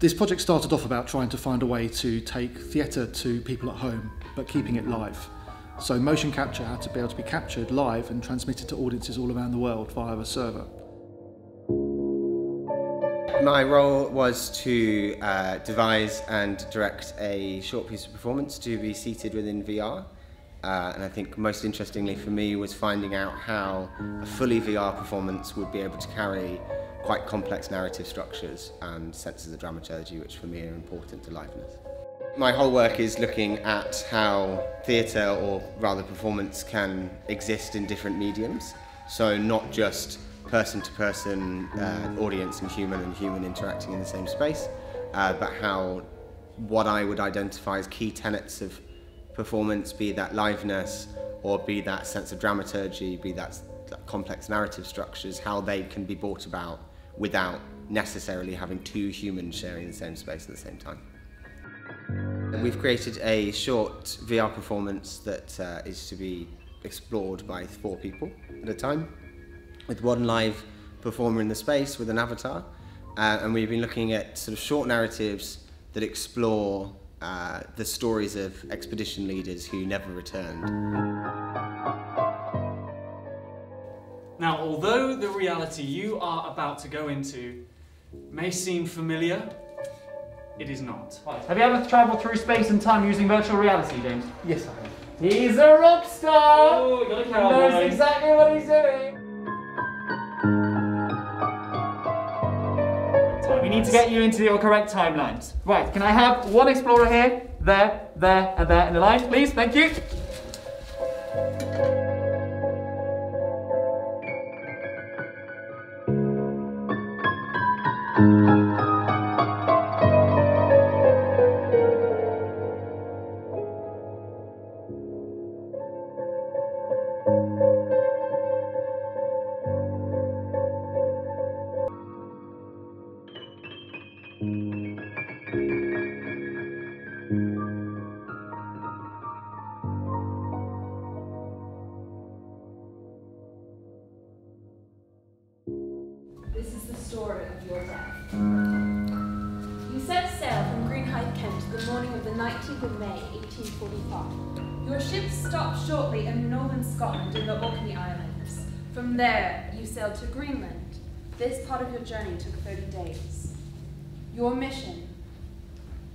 This project started off about trying to find a way to take theatre to people at home, but keeping it live. So motion capture had to be able to be captured live and transmitted to audiences all around the world via a server. My role was to uh, devise and direct a short piece of performance to be seated within VR. Uh, and I think most interestingly for me was finding out how a fully VR performance would be able to carry quite complex narrative structures and senses of dramaturgy, which for me are important to liveness. My whole work is looking at how theatre, or rather performance, can exist in different mediums. So not just person-to-person uh, audience and human and human interacting in the same space, uh, but how what I would identify as key tenets of performance, be that liveness, or be that sense of dramaturgy, be that complex narrative structures, how they can be brought about without necessarily having two humans sharing the same space at the same time. We've created a short VR performance that uh, is to be explored by four people at a time, with one live performer in the space with an avatar. Uh, and we've been looking at sort of short narratives that explore uh, the stories of expedition leaders who never returned. Although the reality you are about to go into may seem familiar, it is not. Have you ever travelled through space and time using virtual reality, James? Yes, I have. He's a rock star! Oh, got a He cowboy. knows exactly what he's doing. We need to get you into your correct timelines. Right, can I have one explorer here, there, there, and there in the line, please? Thank you. This 19th of May, 1845. Your ship stopped shortly in northern Scotland in the Orkney Islands. From there, you sailed to Greenland. This part of your journey took 30 days. Your mission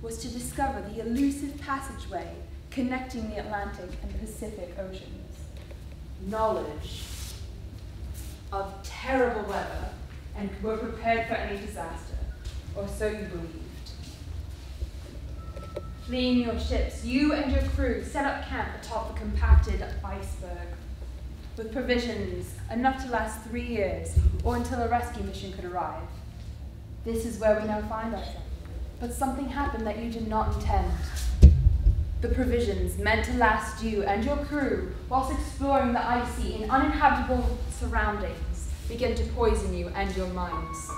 was to discover the elusive passageway connecting the Atlantic and Pacific Oceans. Knowledge of terrible weather and were prepared for any disaster, or so you believed. Fleeing your ships, you and your crew set up camp atop the compacted iceberg, with provisions enough to last three years or until a rescue mission could arrive. This is where we now find ourselves. But something happened that you did not intend. The provisions meant to last you and your crew whilst exploring the icy and uninhabitable surroundings begin to poison you and your minds.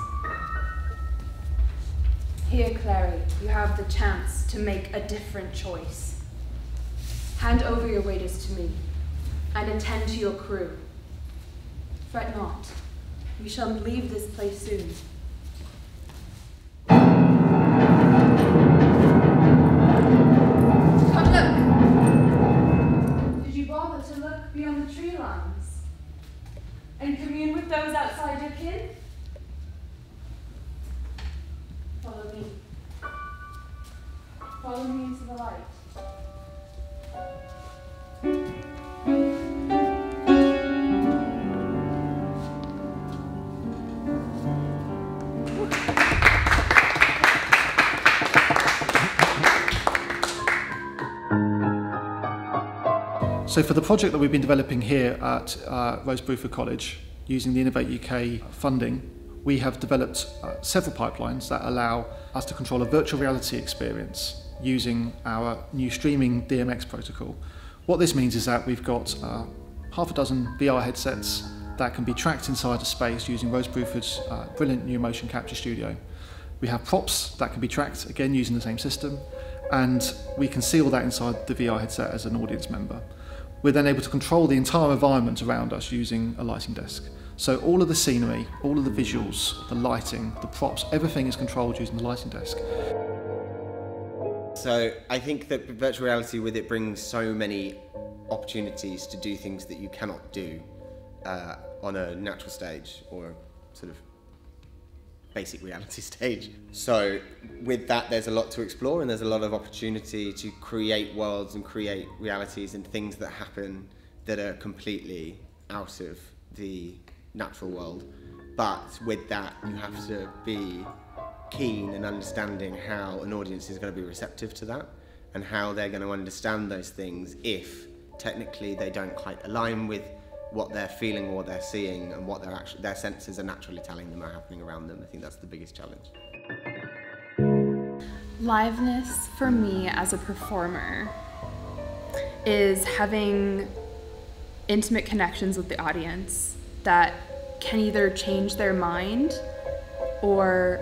Here, Clary, you have the chance to make a different choice. Hand over your waiters to me and attend to your crew. Fret not, we shall leave this place soon. Come look! Did you bother to look beyond the tree lines and commune with those outside your kin? So for the project that we've been developing here at uh, Rose Bruford College, using the Innovate UK funding, we have developed uh, several pipelines that allow us to control a virtual reality experience using our new streaming DMX protocol. What this means is that we've got uh, half a dozen VR headsets that can be tracked inside a space using Rose Bruford's uh, brilliant new motion capture studio. We have props that can be tracked again using the same system, and we can see all that inside the VR headset as an audience member. We're then able to control the entire environment around us using a lighting desk. So all of the scenery, all of the visuals, the lighting, the props, everything is controlled using the lighting desk. So I think that virtual reality with it brings so many opportunities to do things that you cannot do uh, on a natural stage or sort of basic reality stage. So with that, there's a lot to explore and there's a lot of opportunity to create worlds and create realities and things that happen that are completely out of the natural world. But with that, you have to be keen and understanding how an audience is going to be receptive to that and how they're going to understand those things if technically they don't quite align with what they're feeling or what they're seeing and what their actual, their senses are naturally telling them are happening around them. I think that's the biggest challenge. Liveness for me as a performer is having intimate connections with the audience that can either change their mind or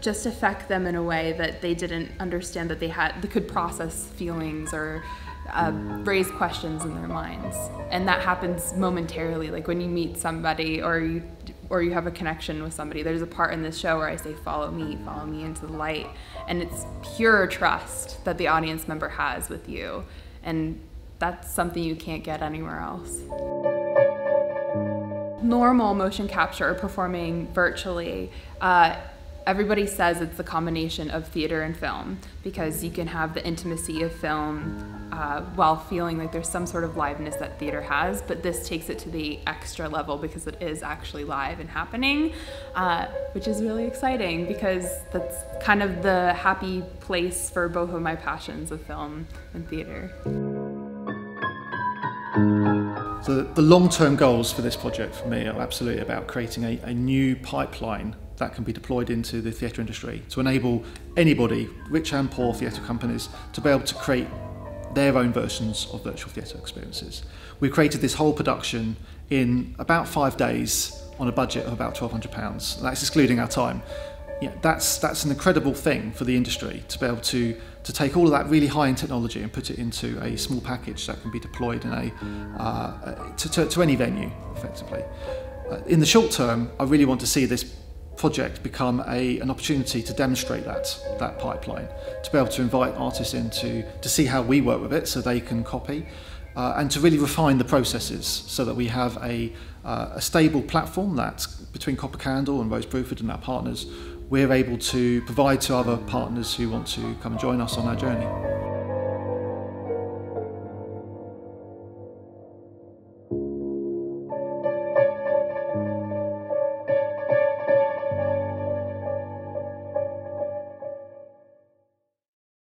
just affect them in a way that they didn't understand that they had they could process feelings or uh, raise questions in their minds. And that happens momentarily like when you meet somebody or you or you have a connection with somebody. There's a part in this show where i say follow me follow me into the light. And it's pure trust that the audience member has with you. And that's something you can't get anywhere else. Normal motion capture or performing virtually uh, everybody says it's the combination of theater and film because you can have the intimacy of film uh, while feeling like there's some sort of liveness that theater has, but this takes it to the extra level because it is actually live and happening, uh, which is really exciting because that's kind of the happy place for both of my passions of film and theater. So the long-term goals for this project for me are absolutely about creating a, a new pipeline that can be deployed into the theatre industry to enable anybody, rich and poor theatre companies, to be able to create their own versions of virtual theatre experiences. We created this whole production in about five days on a budget of about £1,200. That's excluding our time. Yeah, that's, that's an incredible thing for the industry to be able to, to take all of that really high-end technology and put it into a small package that can be deployed in a, uh, to, to, to any venue, effectively. Uh, in the short term, I really want to see this project become a, an opportunity to demonstrate that, that pipeline, to be able to invite artists in to, to see how we work with it so they can copy, uh, and to really refine the processes so that we have a, uh, a stable platform that between Copper Candle and Rose Bruford and our partners, we're able to provide to other partners who want to come and join us on our journey.